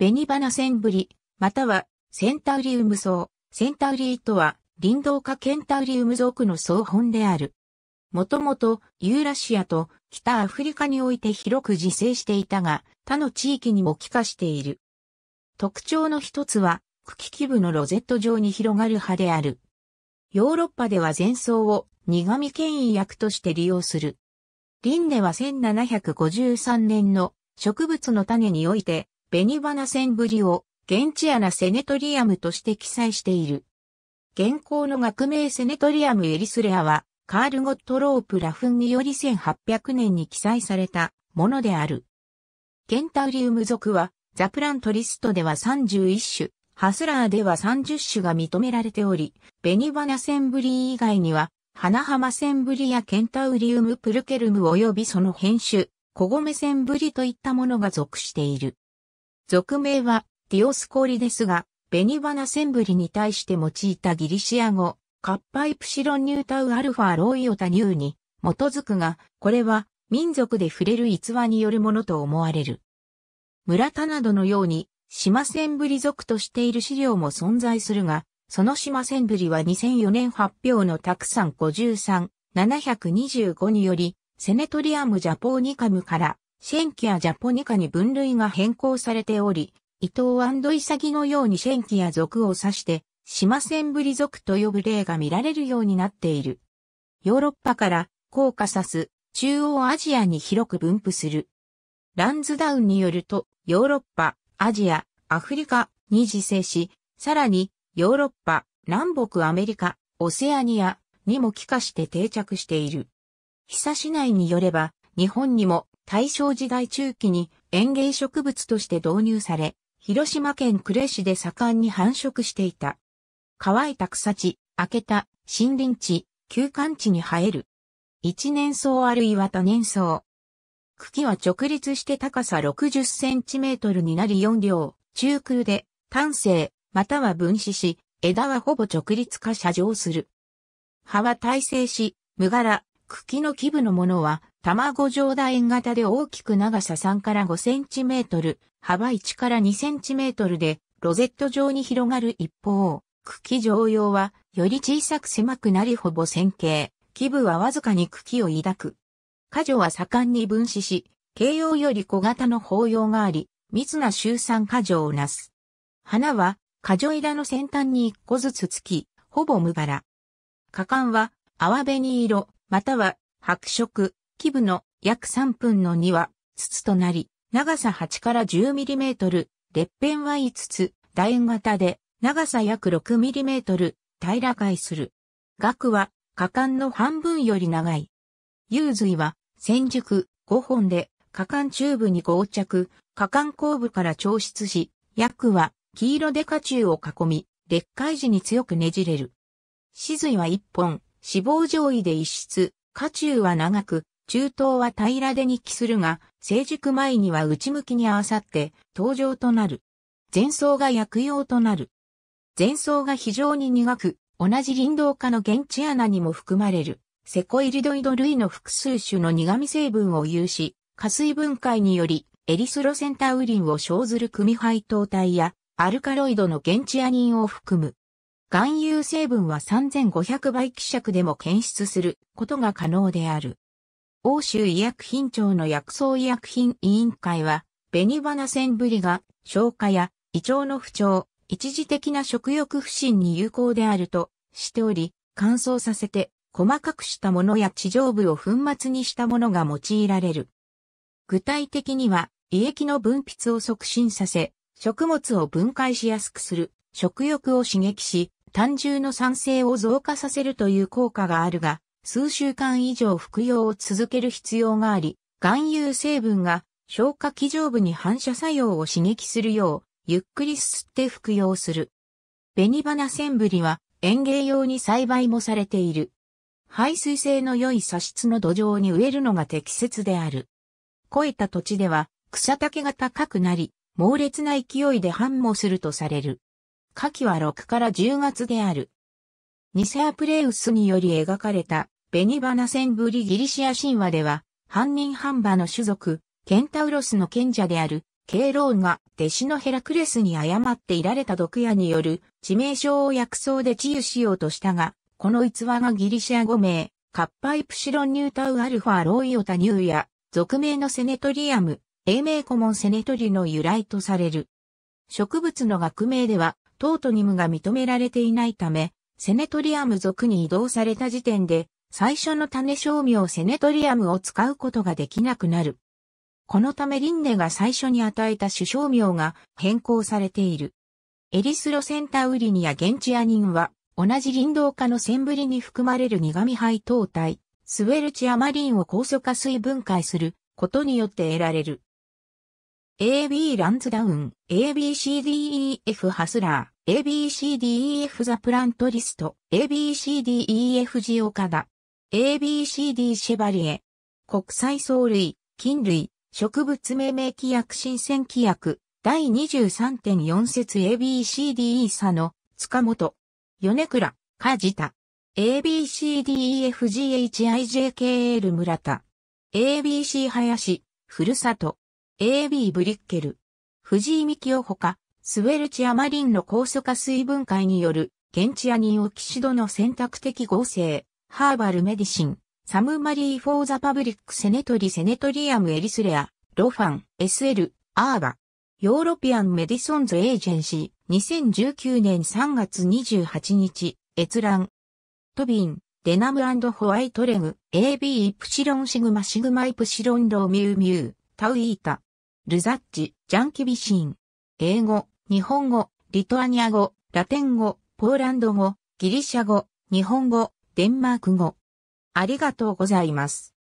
ベニバナセンブリ、またはセンタウリウム層。センタウリーとは林道科ケンタウリウム属の総本である。もともとユーラシアと北アフリカにおいて広く自生していたが、他の地域にも帰化している。特徴の一つは、茎基部のロゼット状に広がる葉である。ヨーロッパでは前奏を苦味牽引薬として利用する。リンネは1753年の植物の種において、ベニバナセンブリをゲンチアナセネトリアムとして記載している。現行の学名セネトリアムエリスレアは、カール・ゴットロープ・ラフンにより1800年に記載されたものである。ケンタウリウム属は、ザプラントリストでは31種、ハスラーでは30種が認められており、ベニバナセンブリ以外には、ハナハマセンブリやケンタウリウムプルケルム及びその変種、コゴメセンブリといったものが属している。属名はディオスコリですが、ベニバナセンブリに対して用いたギリシア語、カッパイプシロンニュータウアルファロイオタニューに基づくが、これは民族で触れる逸話によるものと思われる。村田などのように、島センブリ族としている資料も存在するが、その島センブリは2004年発表のたくさん53、725により、セネトリアムジャポーニカムから、シェンキアジャポニカに分類が変更されており、伊藤イサギのようにシェンキア族を指して、島センブリ族と呼ぶ例が見られるようになっている。ヨーロッパからコーカサス、中央アジアに広く分布する。ランズダウンによると、ヨーロッパ、アジア、アフリカに自生し、さらにヨーロッパ、南北アメリカ、オセアニアにも帰化して定着している。久市内によれば、日本にも大正時代中期に園芸植物として導入され、広島県呉市で盛んに繁殖していた。乾いた草地、開けた森林地、休館地に生える。一年草あるいは多年草。茎は直立して高さ60センチメートルになり4両、中空で、単性、または分子し、枝はほぼ直立か斜上する。葉は耐性し、無柄、茎の基部のものは、卵状楕円型で大きく長さ3から5センチメートル、幅1から2センチメートルで、ロゼット状に広がる一方、茎上葉は、より小さく狭くなりほぼ線形、基部はわずかに茎を抱く。果樹は盛んに分子し、形容より小型の包葉があり、密な集散果樹をなす。花は、果樹枝の先端に一個ずつつき、ほぼ無柄。果敢は、泡紅色、または白色、基部の約3分の2は筒となり、長さ8から 10mm、裂片は5つ、楕円型で、長さ約 6mm、平らかいする。額は、果敢の半分より長い。幽髄は、先熟、5本で、果敢中部に合着、果敢後部から抽出し、薬は、黄色で花中を囲み、裂解時に強くねじれる。死髄は1本、脂肪上位で一室、花中は長く、中東は平らで日記するが、成熟前には内向きに合わさって登場となる。前奏が薬用となる。前奏が非常に苦く、同じ林道化の現地穴にも含まれる。セコイリドイド類の複数種の苦味成分を有し、加水分解によりエリスロセンタウリンを生ずる組配糖体やアルカロイドの現地アニンを含む。含有成分は3500倍希釈でも検出することが可能である。欧州医薬品庁の薬草医薬品委員会は、ベニバナセンブリが消化や胃腸の不調、一時的な食欲不振に有効であるとしており、乾燥させて細かくしたものや地上部を粉末にしたものが用いられる。具体的には、胃液の分泌を促進させ、食物を分解しやすくする、食欲を刺激し、単純の酸性を増加させるという効果があるが、数週間以上服用を続ける必要があり、含有成分が消化器上部に反射作用を刺激するよう、ゆっくり吸って服用する。紅花センブリは園芸用に栽培もされている。排水性の良い砂質の土壌に植えるのが適切である。肥えた土地では草丈が高くなり、猛烈な勢いで繁茂するとされる。夏季は6から10月である。ニセアプレウスにより描かれたベニバナセンブリギリシア神話では、犯人ハンバの種族、ケンタウロスの賢者であるケイローンが弟子のヘラクレスに誤っていられた毒矢による致命傷を薬草で治癒しようとしたが、この逸話がギリシア語名、カッパイプシロンニュータウアルファロイオタニューや、俗名のセネトリアム、英名コモンセネトリの由来とされる。植物の学名では、トートニムが認められていないため、セネトリアム属に移動された時点で、最初の種商名セネトリアムを使うことができなくなる。このためリンネが最初に与えた首相名が変更されている。エリスロセンタウリニやゲンチアニンは同じ林道化のセンブリに含まれる苦味配糖体、スウェルチアマリンを酵素化水分解することによって得られる。AB ランズダウン、ABCDEF ハスラー、ABCDEF ザプラントリスト、ABCDEF ジオカダ、ABCD シェバリエ、国際藻類、菌類、植物命名規約新鮮規約、第23.4節。ABCDE 差の、塚本、米倉、梶田、ABCDEFGHIJKL 村田、ABC 林、ふるさと、AB ブリッケル、藤井美清ほか、スウェルチアマリンの酵素化水分解による、ゲンチアニオキシドの選択的合成、ハーバルメディシン、サムマリー・フォー・ザ・パブリック・セネトリ・セネトリアム・エリスレア、ロファン、SL、アーバ。ヨーロピアン・メディソンズ・エージェンシー、2019年3月28日、閲覧。トビン、デナムホワイトレグ、AB イプシロンシグマシグマイプシロンローミューミュー、タウイータ。ルザッチ、ジャンキビシン。英語、日本語、リトアニア語、ラテン語、ポーランド語、ギリシャ語、日本語、デンマーク語。ありがとうございます。